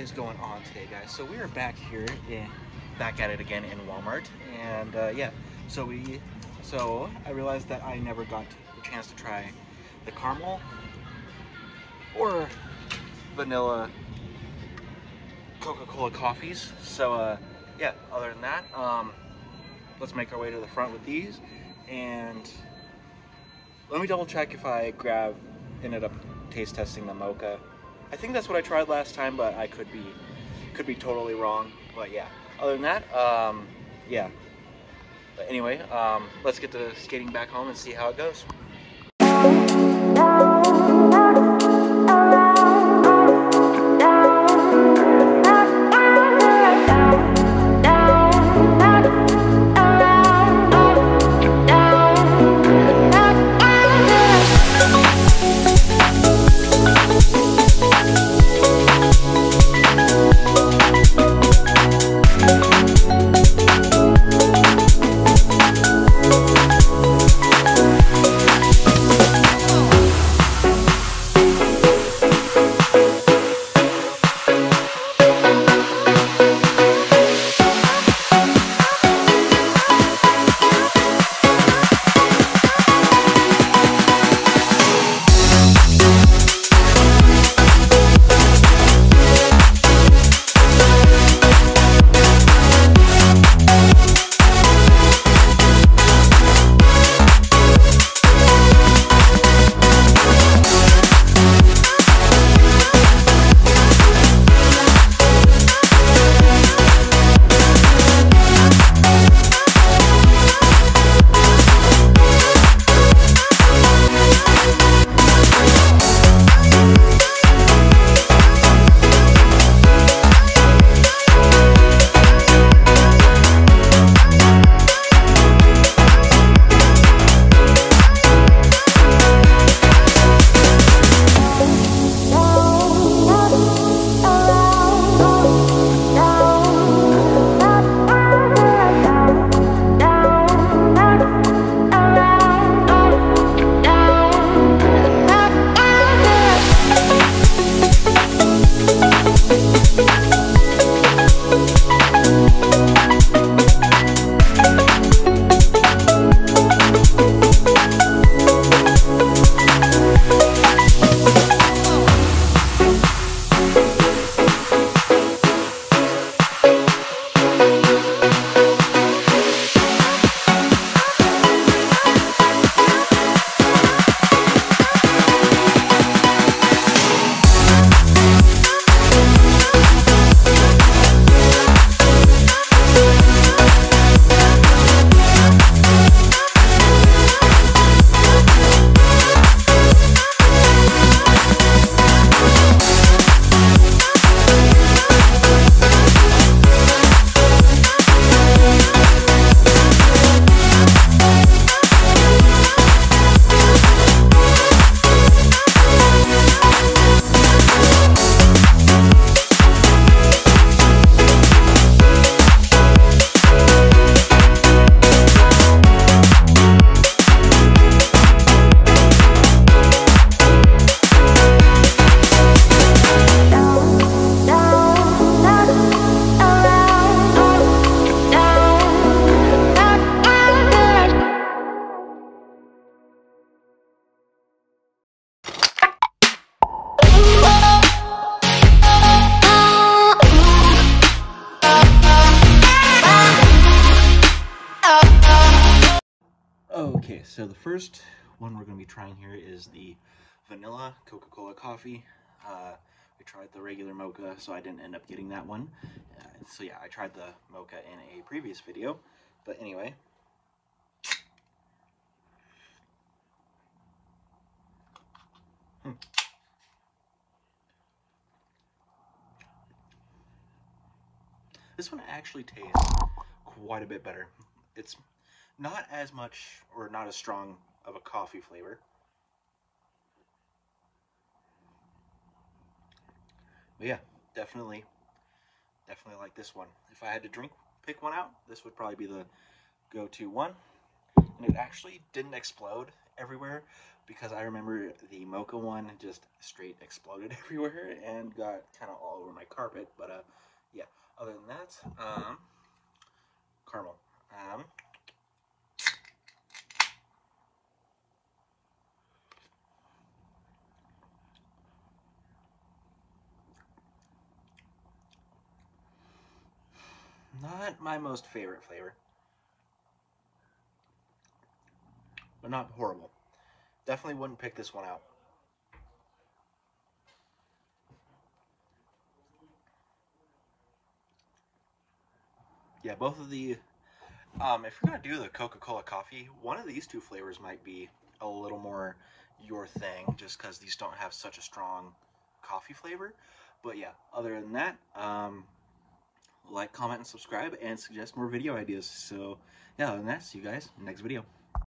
is going on today, guys? So we are back here, back at it again in Walmart, and uh, yeah. So we, so I realized that I never got the chance to try the caramel or vanilla Coca-Cola coffees. So uh, yeah. Other than that, um, let's make our way to the front with these, and let me double check if I grab ended up taste testing the mocha. I think that's what I tried last time, but I could be could be totally wrong. But yeah, other than that, um, yeah. But anyway, um, let's get to skating back home and see how it goes. Okay, so the first one we're going to be trying here is the vanilla Coca-Cola coffee. Uh, we tried the regular mocha, so I didn't end up getting that one. Uh, so yeah, I tried the mocha in a previous video. But anyway. Hmm. This one actually tastes quite a bit better. It's not as much or not as strong of a coffee flavor. But yeah, definitely, definitely like this one. If I had to drink, pick one out, this would probably be the go-to one. And it actually didn't explode everywhere because I remember the mocha one just straight exploded everywhere and got kind of all over my carpet. But uh, yeah, other than that, um, caramel. Um, not my most favorite flavor. But not horrible. Definitely wouldn't pick this one out. Yeah, both of the um, if you're gonna do the Coca-Cola coffee, one of these two flavors might be a little more your thing, just because these don't have such a strong coffee flavor. But yeah, other than that, um, like, comment, and subscribe, and suggest more video ideas. So yeah, other than that, see you guys next video.